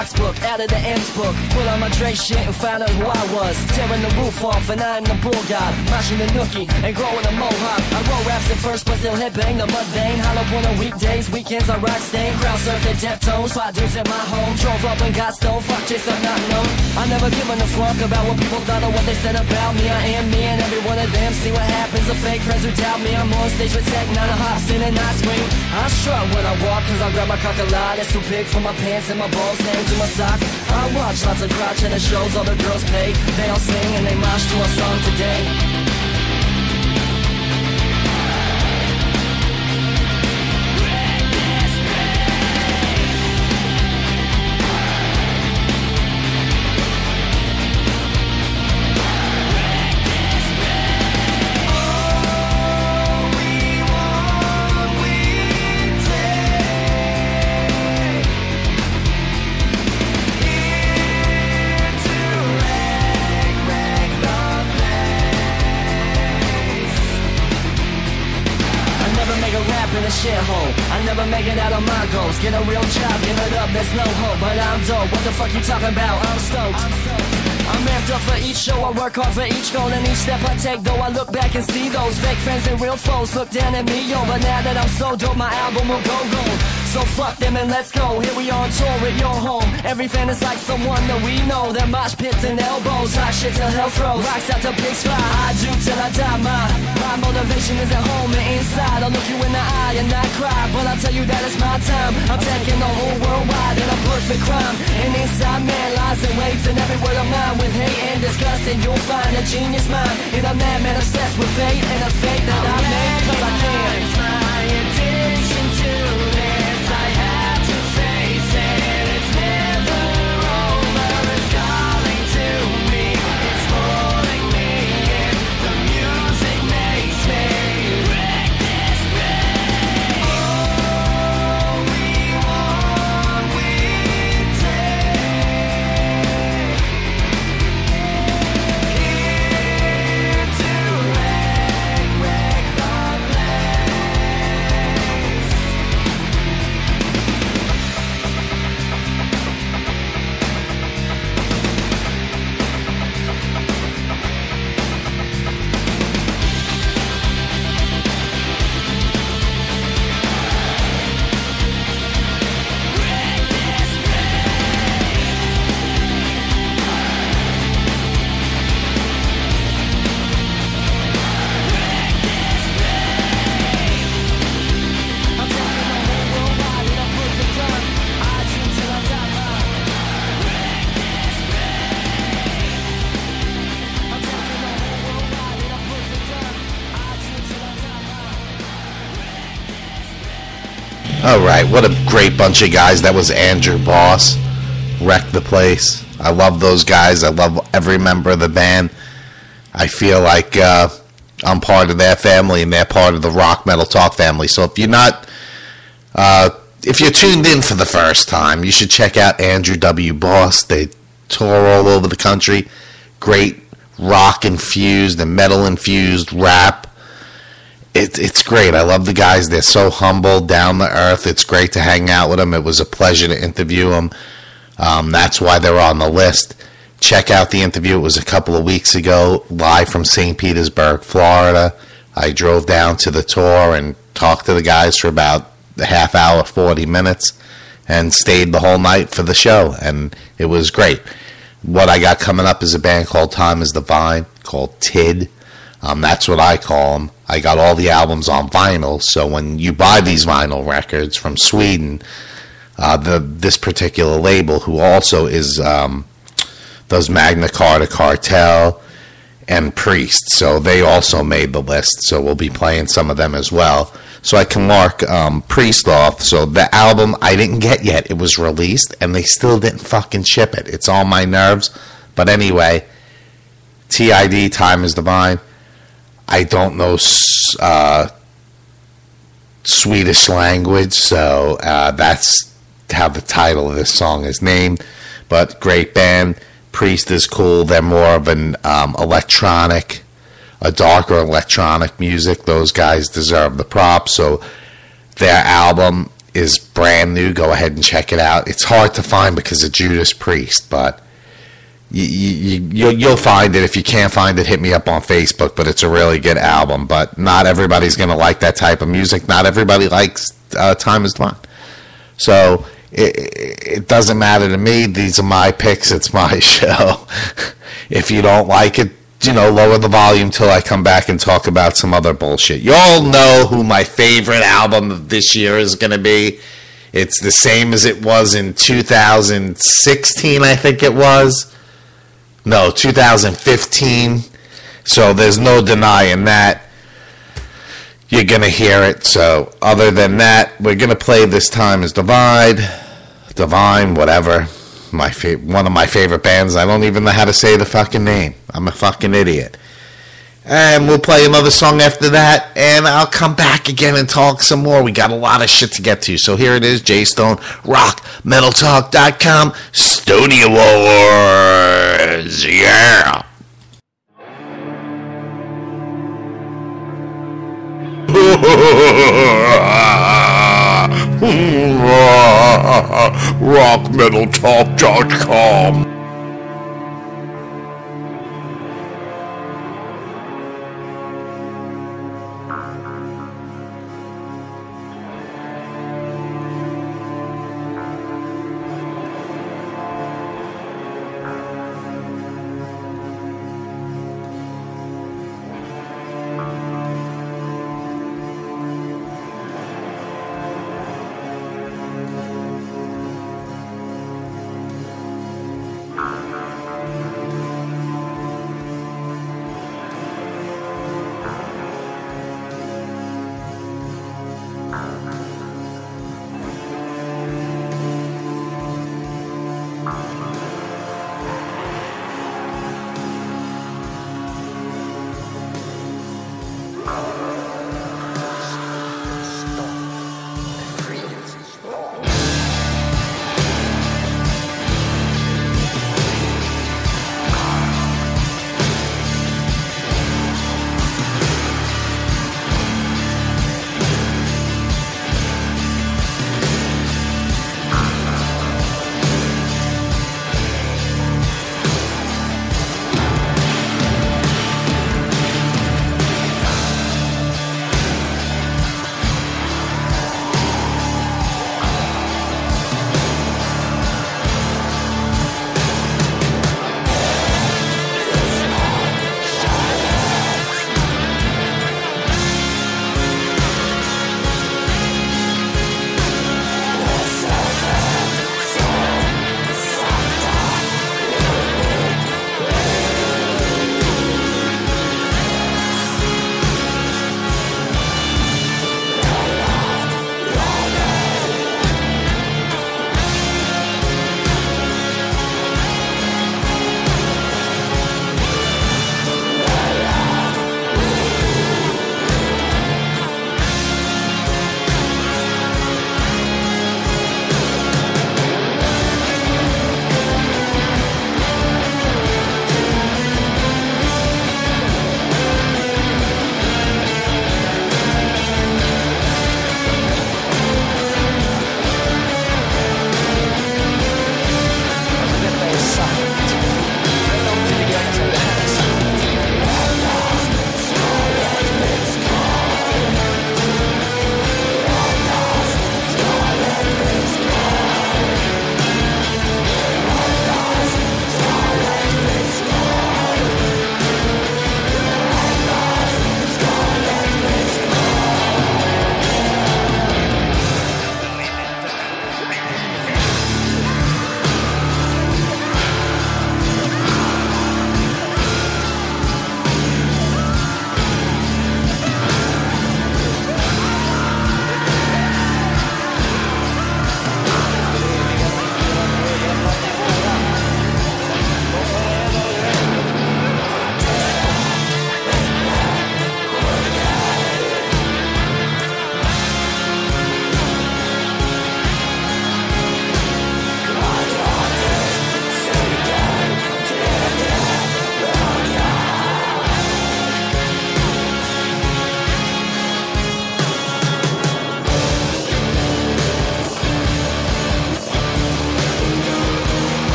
out of the ends book. Put on my Dre shit and found out who I was. Tearing the roof off, and I'm the bull god. Mashing the nookie and growing a mohawk. I roll raps at first, but still hit bang the Mudvayne. Hollow on weekdays, weekends I rock Staind. Crowd surf the Deftones, five dudes at my home. Drove up and got stoned, fuck chase, I'm not known. I never given a fuck about what people thought or what they said about me. I am me, and every one of them see what happens. The fake friends who doubt me, I'm on stage with tech, not a hops in and I scream. I strut when I walk, cause I grab my cock a lot. It's too big for my pants and my balls to my socks. I watch lots of crotch and the shows all the girls pay. They all sing and they mosh to a song today. Never make it out of my goals. Get a real job, give it up, there's no hope. But I'm dope. What the fuck you talking about? I'm stoked. I'm amped up for each show. I work hard for each goal and each step I take. Though I look back and see those fake friends and real foes look down at me, yo. But now that I'm so dope, my album will go gold. So fuck them and let's go. Here we are on tour at your home. Every fan is like someone that we know. Their mosh pits and elbows. Hot shit till hell throws. Rocks out to big spot. I do till I die. My, my motivation is at home and inside. I'll look you in the eye and not cry. But I'll tell you that it's my time. I'm taking the whole world wide in a perfect crime. And inside man lies and waits. And every word of mine with hate and disgust. And you'll find a genius mind. In a madman obsessed with. And fate All right, what a great bunch of guys. That was Andrew Boss. Wrecked the place. I love those guys. I love every member of the band. I feel like uh, I'm part of their family and they're part of the rock metal talk family. So if you're not, uh, if you're tuned in for the first time, you should check out Andrew W. Boss. They tour all over the country. Great rock infused and metal infused rap it, it's great. I love the guys. They're so humble, down the earth. It's great to hang out with them. It was a pleasure to interview them. Um, that's why they're on the list. Check out the interview. It was a couple of weeks ago, live from St. Petersburg, Florida. I drove down to the tour and talked to the guys for about a half hour, 40 minutes, and stayed the whole night for the show. And it was great. What I got coming up is a band called Time is the Vine, called TID. Um, that's what I call them. I got all the albums on vinyl, so when you buy these vinyl records from Sweden, uh, the this particular label, who also is um, does Magna Carta Cartel and Priest, so they also made the list. So we'll be playing some of them as well. So I can mark um, Priest off. So the album I didn't get yet; it was released, and they still didn't fucking ship it. It's on my nerves. But anyway, TID Time is Divine. I don't know uh, Swedish language, so uh, that's how the title of this song is named. But great band. Priest is cool. They're more of an um, electronic, a darker electronic music. Those guys deserve the props. So their album is brand new. Go ahead and check it out. It's hard to find because of Judas Priest, but you, you, you, you'll find it. If you can't find it, hit me up on Facebook. But it's a really good album. But not everybody's going to like that type of music. Not everybody likes uh, Time is Divine. So it, it doesn't matter to me. These are my picks. It's my show. if you don't like it, you know, lower the volume till I come back and talk about some other bullshit. You all know who my favorite album of this year is going to be. It's the same as it was in 2016, I think it was. No, 2015. So there's no denying that. You're going to hear it. So, other than that, we're going to play This Time is Divide, Divine, whatever. My fa- One of my favorite bands. I don't even know how to say the fucking name. I'm a fucking idiot. And we'll play another song after that, and I'll come back again and talk some more. We got a lot of shit to get to. So here it is, Jay Stone, rockmetaltalk.com, Studio Wars. Yeah. rockmetaltalk.com